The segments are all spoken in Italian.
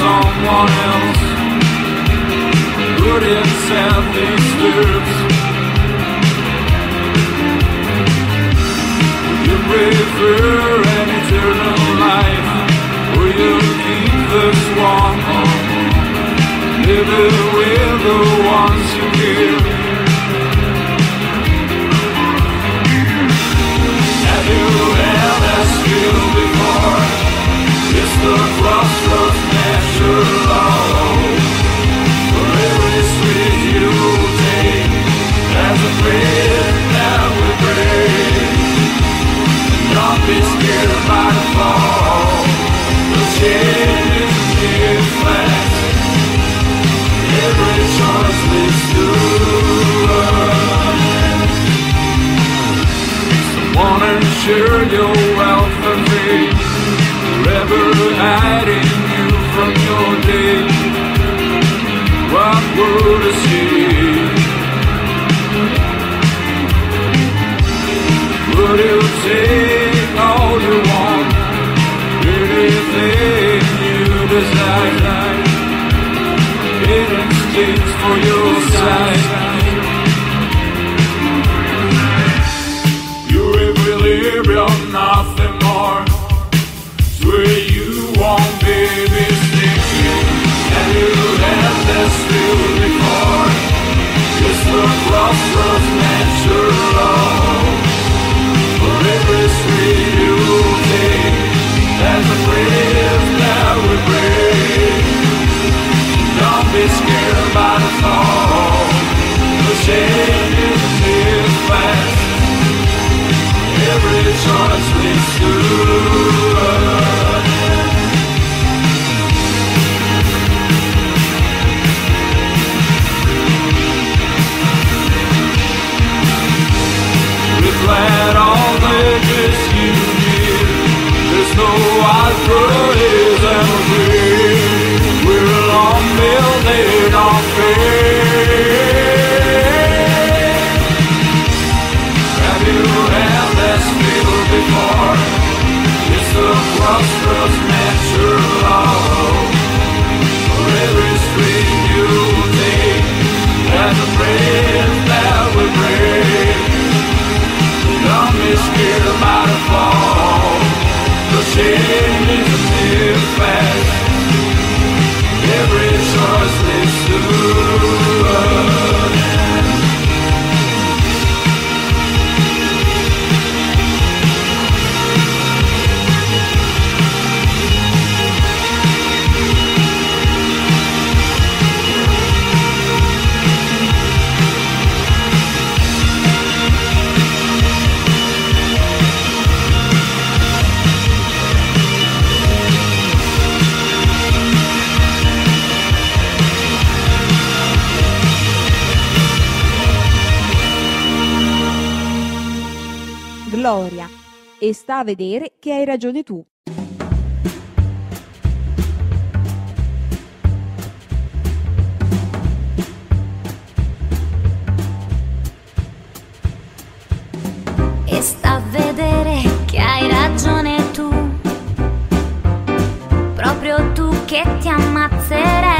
someone else, good itself disturbs. sure you're for me. Forever hiding you from your day. What would is see? sta a vedere che hai ragione tu. E sta a vedere che hai ragione tu, proprio tu che ti ammazzerai.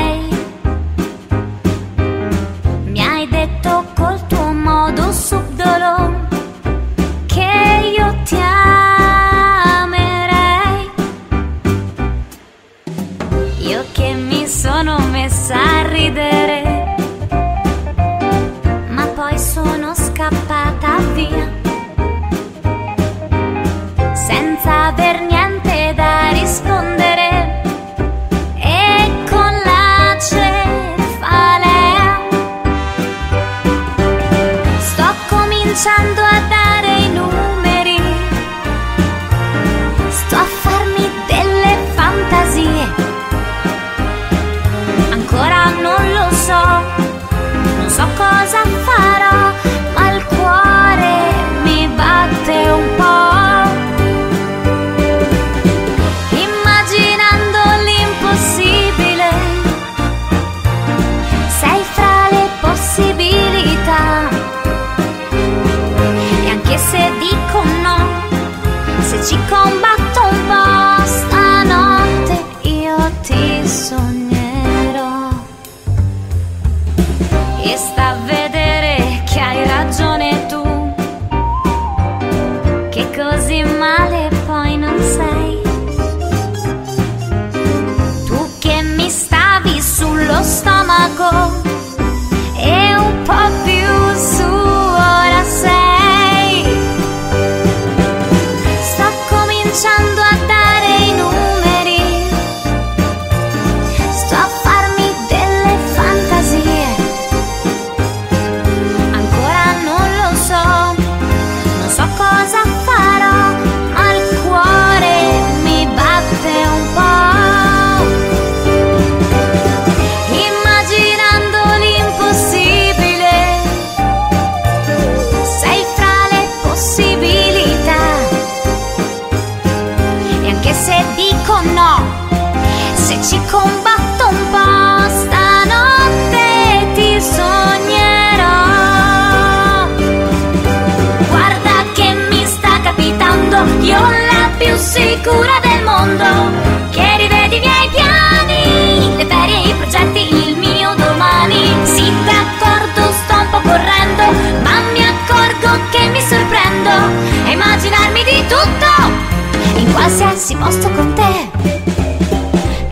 qualsiasi posto con te.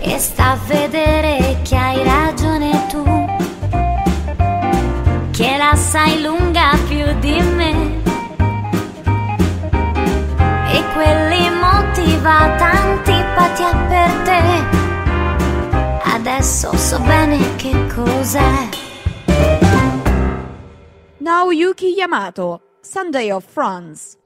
E sta a vedere che hai ragione tu. Che la sai lunga più di me. E quell'immotivata tantipatia per te. Adesso so bene che cos'è. Now Yuki Yamato, Sunday of France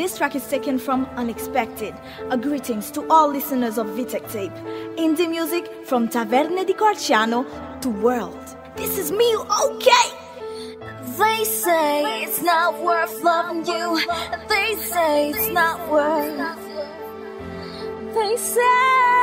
This track is taken from Unexpected. A greetings to all listeners of Vitek Tape. Indie music from Taverne di Corciano to World. This is me, okay? They say it's not worth loving you. They say it's not worth. They say.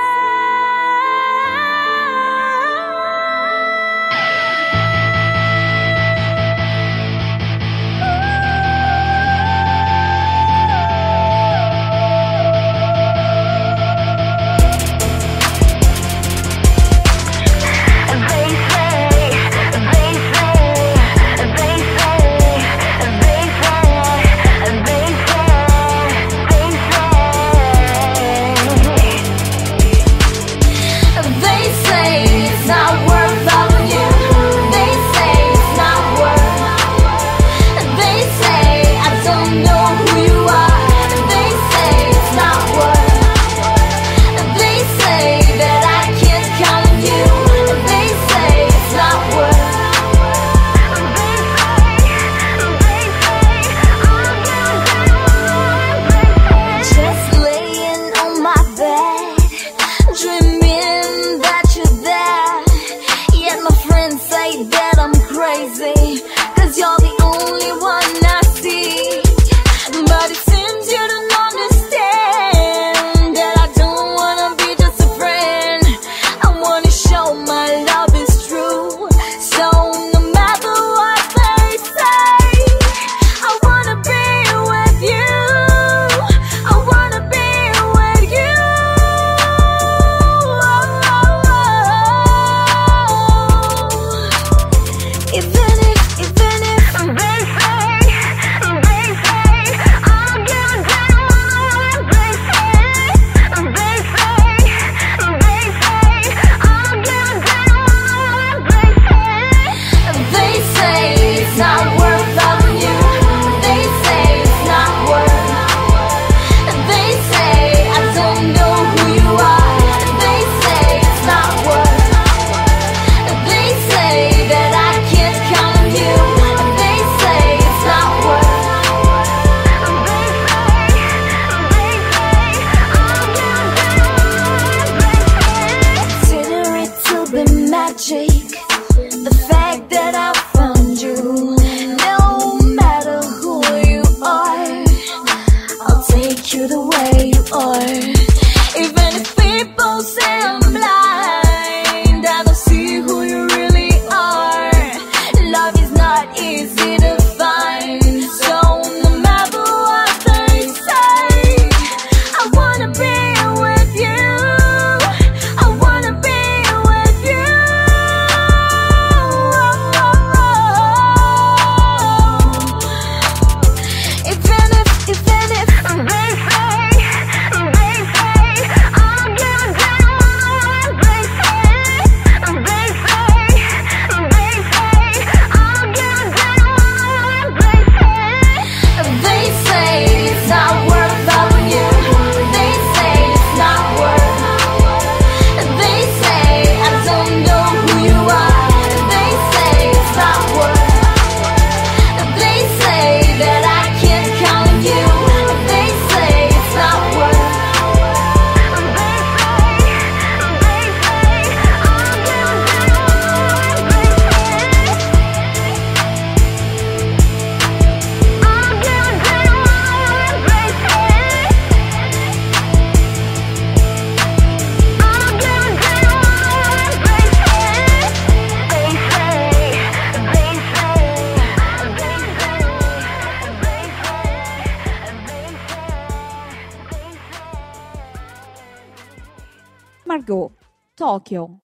طوكيو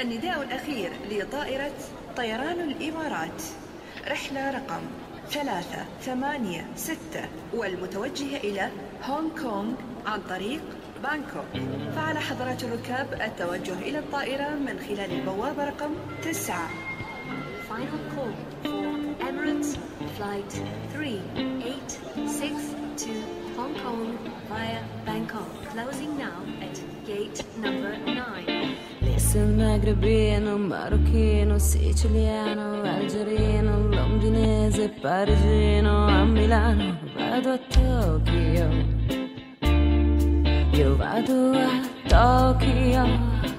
النداء الأخير لطائرة طيران الإمارات. رحلة رقم ثلاثة ثمانية ستة والمتوجهة إلى هونغ كونغ عن طريق بانكوك. فعلى حضرات الركاب التوجه إلى الطائرة من خلال البوابة رقم تسعة. Final call for Emirates flight three eight six to Hong Kong via Bangkok, closing now at gate number 9. Listen, magrebino, marocchino, siciliano, algerino, londinese, parigino, a Milano, vado a Tokyo. Io vado a Tokyo.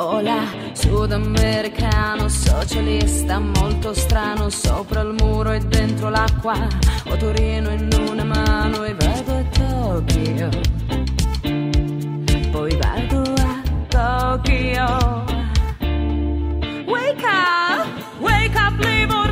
Hola, sudamericano, socialista, molto strano, sopra il muro e dentro l'acqua, ho Torino in una mano e vado a Tokyo. Poi vado a Tokyo. Wake up, wake up livornese,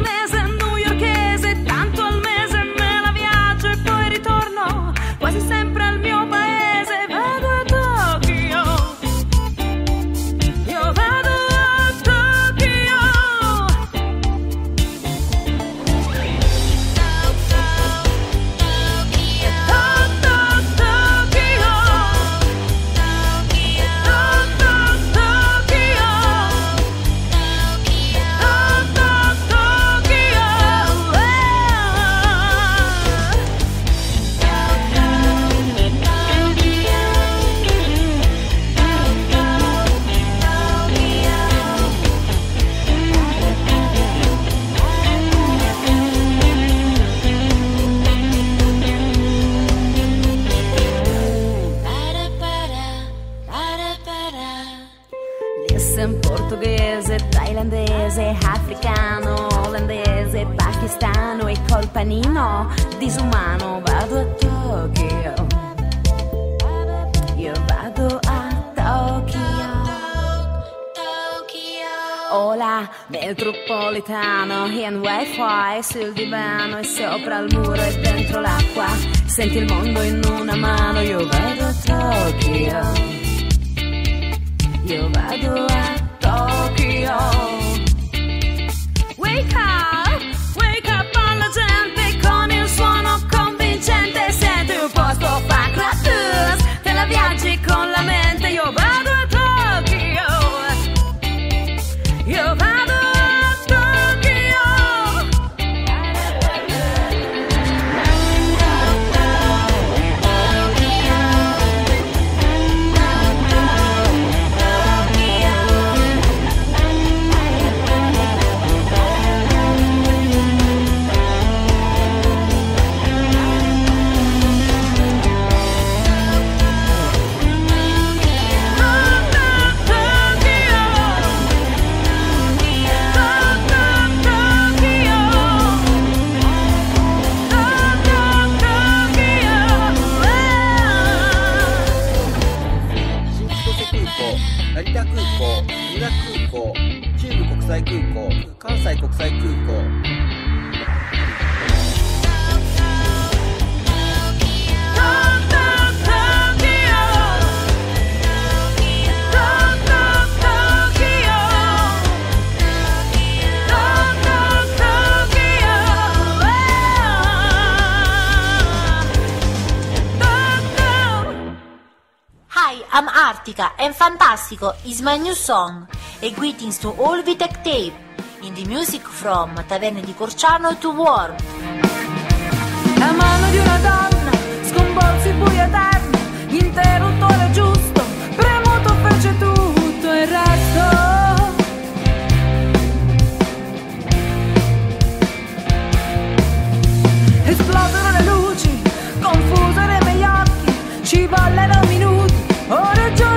Hola, metropolitano, in wifi sul divano e sopra il muro e dentro l'acqua. Senti il mondo in una mano, io vado a Tokyo. Io vado a Tokyo. Wake up, Fantastico is my new song. A greetings to all Vitec Tape. In the music from Taverne di Corciano to War. La mano di una donna sconvolse il buio eterno, interruttore giusto, premuto fece tutto il resto. Esplodono le luci, confuse nei miei occhi, ci vollero minuti, ore, giorni,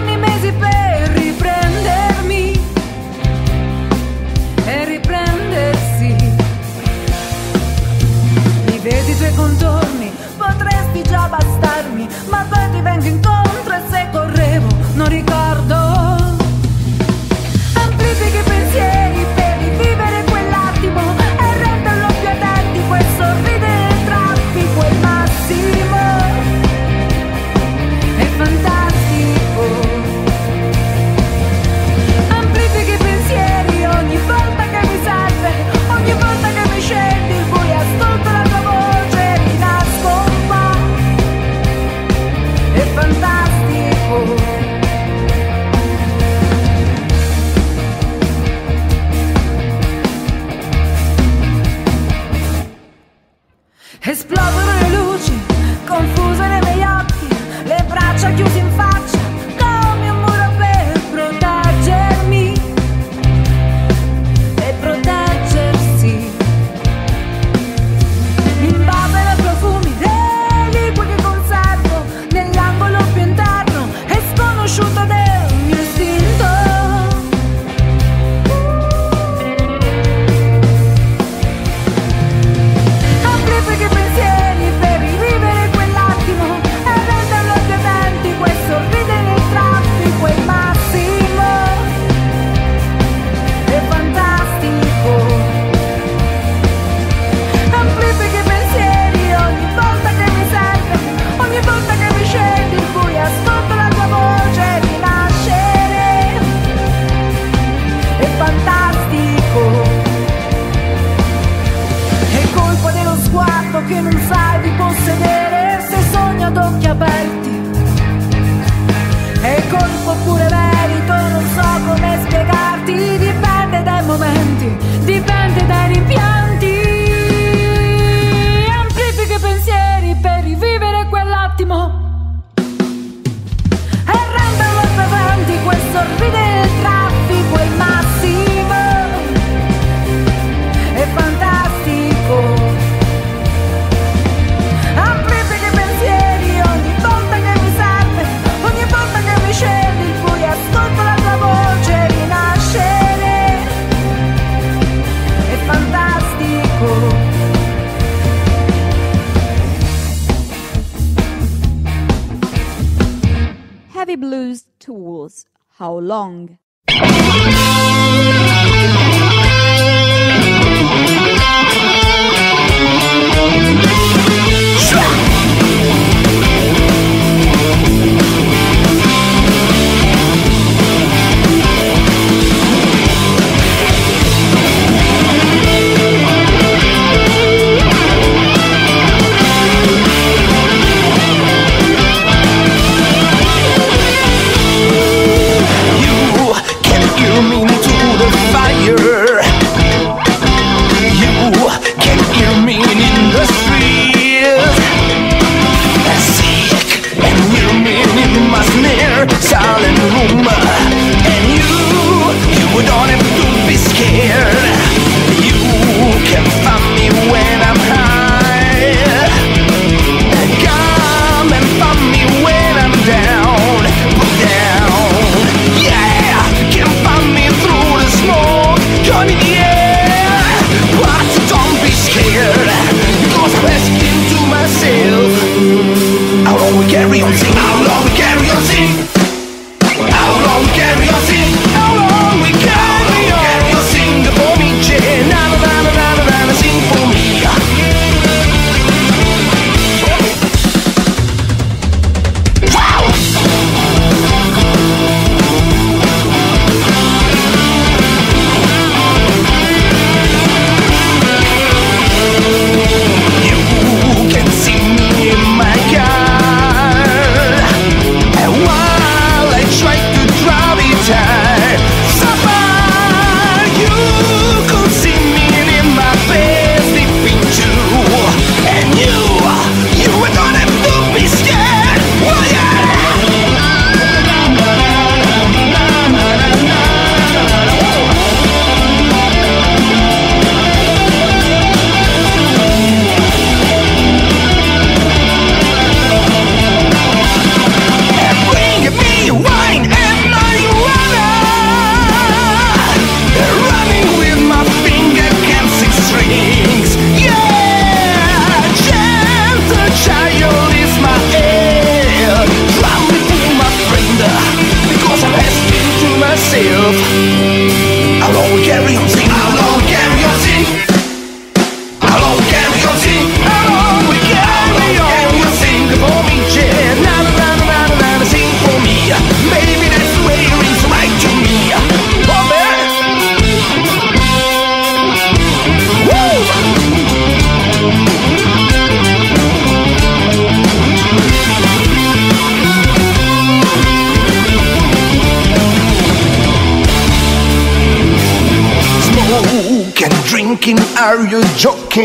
How long?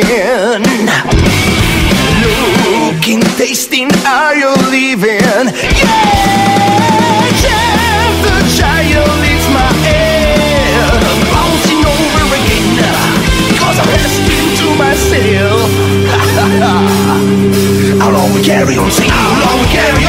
can. Looking, tasting, are you leaving? Yeah, yeah, the child leaves my head. Bouncing over again, cause I'm asking to myself. I'll always carry on singing? I'll always carry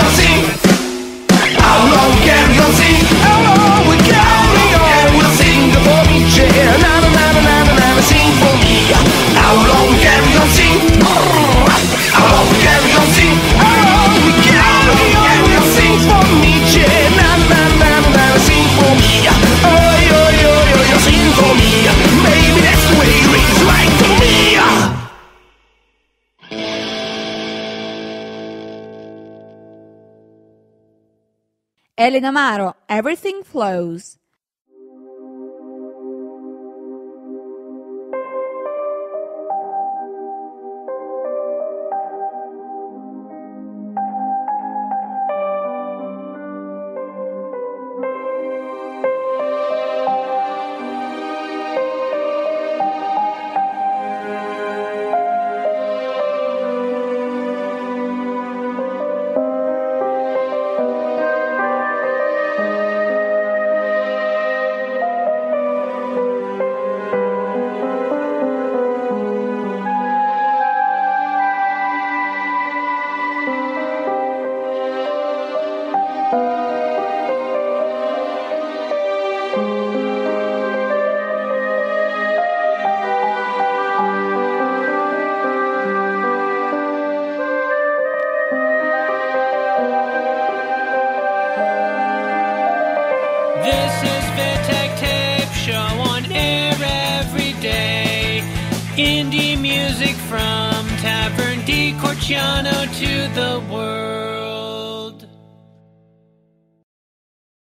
Elena Maro, Everything Flows.